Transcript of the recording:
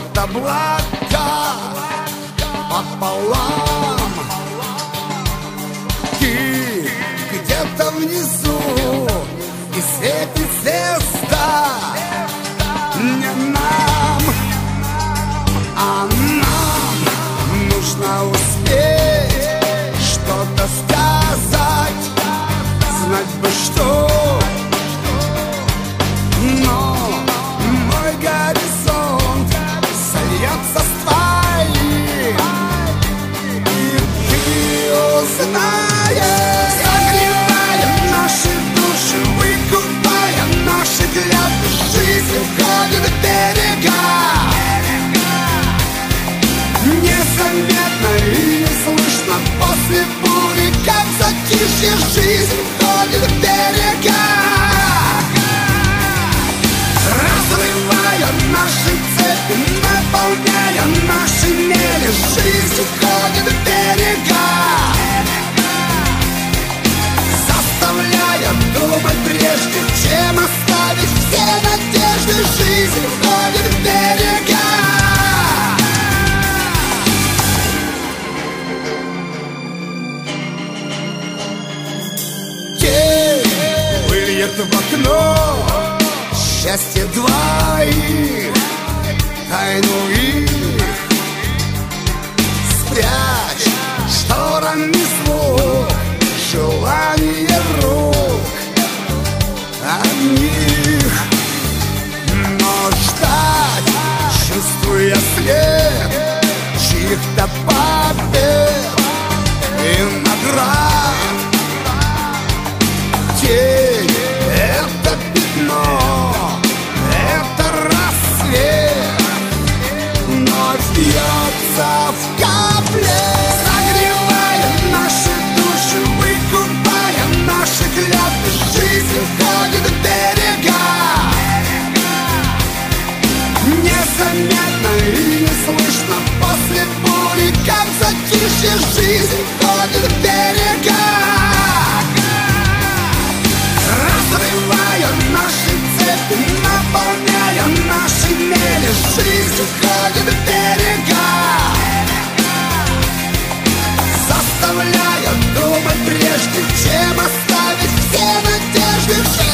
бьет облака пополам. she's свет в окно. Счастье двоих, тайну их. Спрячь шторами слух Желание рук. Одних. Но ждать, чувствуя след Чьих-то хочешь жизнь вдоль берега. Разрывая наши цепи, наполняя наши мели. Жизнь вдоль берега. Заставляя думать прежде, чем оставить все надежды.